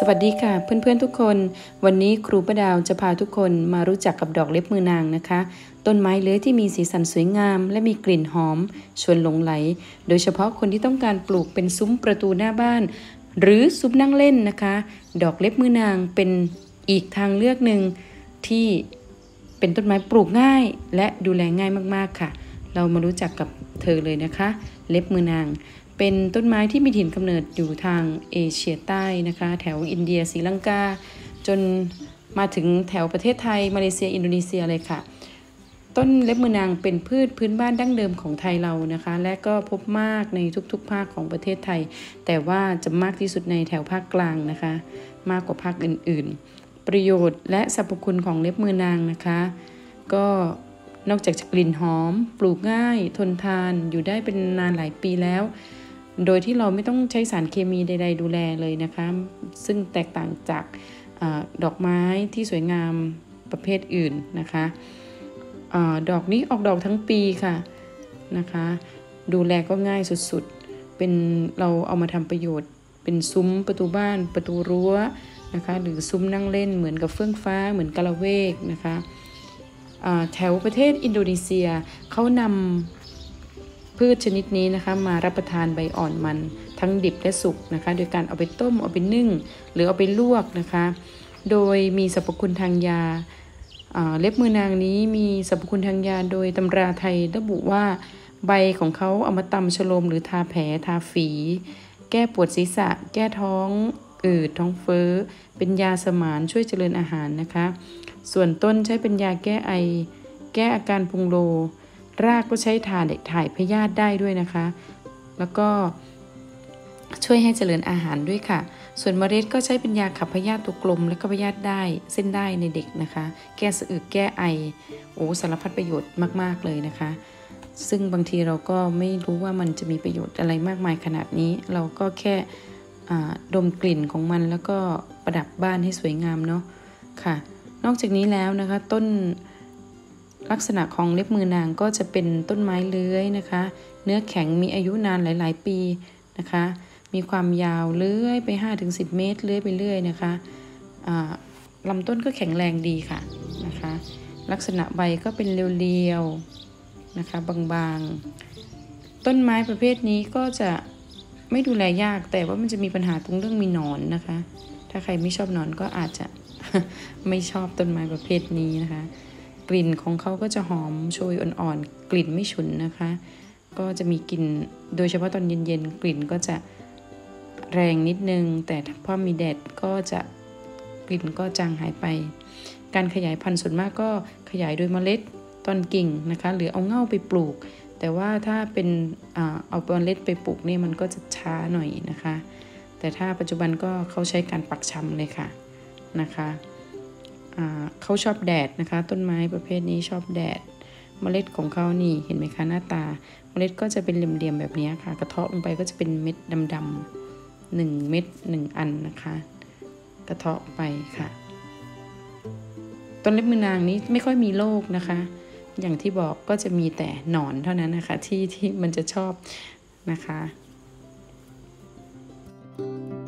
สวัสดีค่ะเพื่อนๆทุกคน วันนี้ครูประดาวจะพาทุกคนมารู้จักกับดอกเล็บมือนางนะคะ ต้นไม้เลื้อยที่มีสีสันสวยงาม และมีกลิ่นหอม ชวนหลงไหล โดยเฉพาะคนที่ต้องการปลูกเป็นซุ้มประตูหน้าบ้าน หรือซุ้มนั่งเล่นนะคะ ดอกเล็บมือนางเป็นอีกทางเลือกหนึ่งที่เป็นต้นไม้ปลูกง่าย และดูแลง่ายมากๆค่ะ เรามารู้จักกับเธอเลยนะคะ เล็บมือนาง เป็นต้นไม้ที่มีถิ่นกำเนิดอยู่ทางเอเชียใต้นะคะ แถวอินเดียศรีลังกา จนมาถึงแถวประเทศไทย มาเลเซีย อินโดนีเซียเลยค่ะ ต้นเล็บมือนางเป็นพืชพื้นบ้านดั้งเดิมของไทยเรานะคะ และก็พบมากในทุกๆ ภาคของประเทศไทย แต่ว่าจะมากที่สุดในแถวภาคกลางนะคะ มากกว่าภาคอื่นๆ ประโยชน์และสรรพคุณของเล็บมือนางนะคะ ก็นอกจากจะกลิ่นหอม ปลูกง่าย ทนทาน อยู่ได้เป็นนานหลายปีแล้ว โดยที่เราไม่ต้องใช้สารเคมีใด ๆ ดูแลเลยนะคะ ซึ่งแตกต่างจากอดอกไม้ที่สวยงามประเภทอื่นนะคะอดอกนี้ออกดอกทั้งปีค่ะนะคะ ดูแลก็ง่ายสุดๆ เป็นเราเอามาทำประโยชน์ เป็นซุ้มประตูบ้าน ประตูรั้วนะคะ หรือซุ้มนั่งเล่นเหมือนกับเฟื่องฟ้าเหมือนกะละเวกนะคะแถวประเทศอินโดนีเซียเขานำ พืชชนิดนี้นะคะมารับประทานใบอ่อนมันทั้งดิบและสุกนะคะโดยการเอาไปต้มเอาไปนึ่ง หรือเอาไปลวกนะคะ โดยมีสรรพคุณทางยาเล็บมือนางนี้มีสรรพคุณทางยาโดยตำราไทยระบุว่าใบของเขาเอามาตำชโลมหรือทาแผลทาฝี แก้ปวดศีรษะ แก้ท้องอืดท้องเฟ้อ เป็นยาสมานช่วยเจริญอาหารนะคะ ส่วนต้นใช้เป็นยาแก้ไอ แก้อาการพุงโล รากก็ใช้ทานเด็กถ่ายพยาธิได้ด้วยนะคะ แล้วก็ช่วยให้เจริญอาหารด้วยค่ะ ส่วนเมล็ดก็ใช้เป็นยาขับพยาธิตัวกลม และก็พยาธิได้เส้นได้ในเด็กนะคะ แก้สะอึกแก้ไอ โอ้สารพัดประโยชน์มาก ๆ เลยนะคะ ซึ่งบางทีเราก็ไม่รู้ว่ามันจะมีประโยชน์อะไรมากมายขนาดนี้ เราก็แค่ดมกลิ่นของมันแล้วก็ประดับบ้านให้สวยงามเนาะค่ะ นอกจากนี้แล้วนะคะต้น ลักษณะของเล็บมือนางก็จะเป็นต้นไม้เลื้อยนะคะ เนื้อแข็งมีอายุนานหลาย ๆ ปีนะคะ มีความยาวเลื้อยไป 5-10 เมตรเลื้อยไปเรื่อยนะคะลำต้นก็แข็งแรงดีค่ะนะคะ ลักษณะใบก็เป็นเรียวๆนะคะบางๆ ต้นไม้ประเภทนี้ก็จะไม่ดูแลยากแต่ว่ามันจะมีปัญหาตรงเรื่องมีหนอนนะคะ ถ้าใครไม่ชอบหนอนก็อาจจะไม่ชอบต้นไม้ประเภทนี้นะคะ กลิ่นของเขาก็จะหอมโชยอ่อนๆ กลิ่นไม่ฉุนนะคะ ก็จะมีกลิ่น โดยเฉพาะตอนเย็นๆ กลิ่นก็จะแรงนิดนึง แต่พอมีแดดก็จะกลิ่นก็จางหายไป การขยายพันธุ์ส่วนมากก็ขยายโดยเมล็ดต้นกิ่งนะคะ หรือเอาเง่าไปปลูก แต่ว่าถ้าเป็นเอาเมล็ดไปปลูกนี่มันก็จะช้าหน่อยนะคะ แต่ถ้าปัจจุบันก็เขาใช้การปักชำเลยค่ะนะคะ เขาชอบแดดนะคะ ต้นไม้ประเภทนี้ชอบแดด เมล็ดของเขานี่เห็นไหมคะหน้าตา เมล็ดก็จะเป็นเหลี่ยมๆแบบนี้ค่ะ กระเทาะลงไปก็จะเป็นเม็ดดำๆหนึ่งเม็ดหนึ่งอันนะคะ กระเทาะไปค่ะ ต้นเล็บมือนางนี้ไม่ค่อยมีโรคนะคะ อย่างที่บอกก็จะมีแต่หนอนเท่านั้นนะคะ ที่ที่มันจะชอบนะคะค่ะ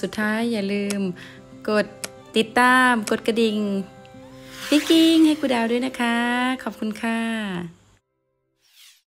สุดท้ายอย่าลืม กดติดตาม กดกระดิ่งพี่กิ้งให้กูดาวด้วยนะคะ ขอบคุณค่ะ